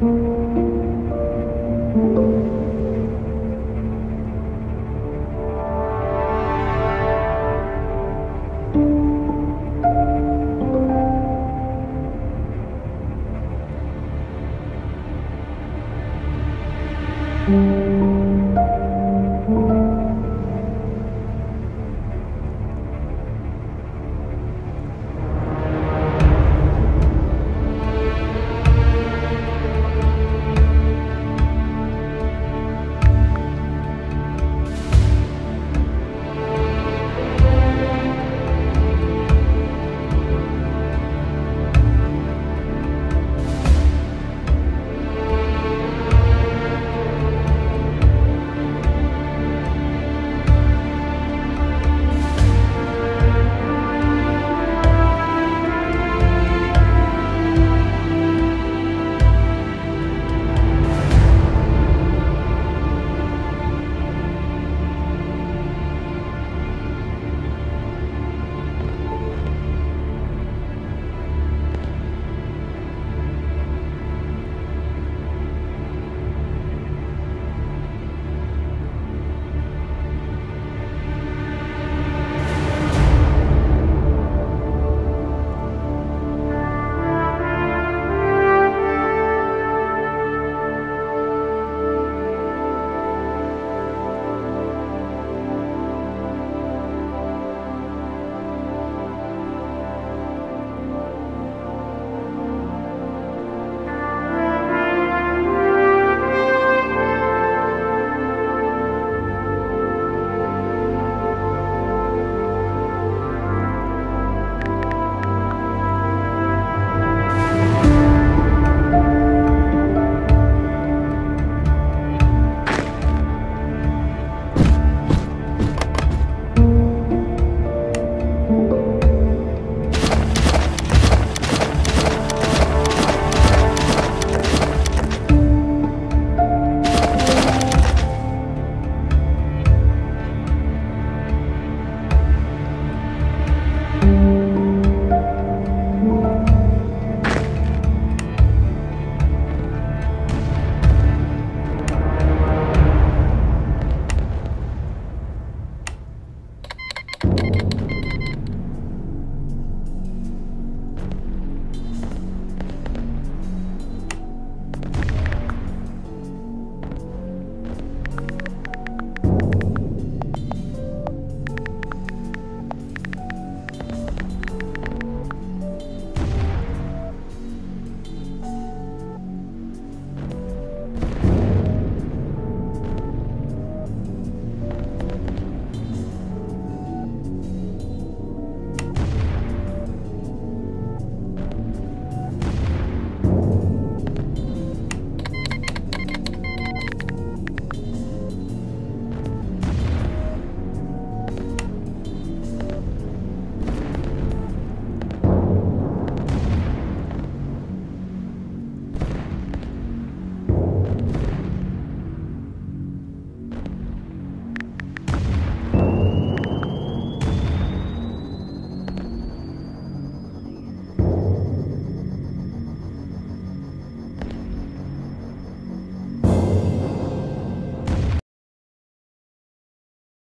Música